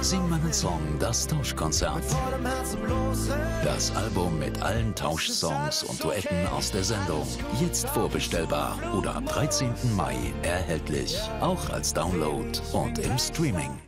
Sing meinen Song, das Tauschkonzert. Das Album mit allen Tauschsongs und Duetten aus der Sendung. Jetzt vorbestellbar oder ab 13. Mai erhältlich. Auch als Download und im Streaming.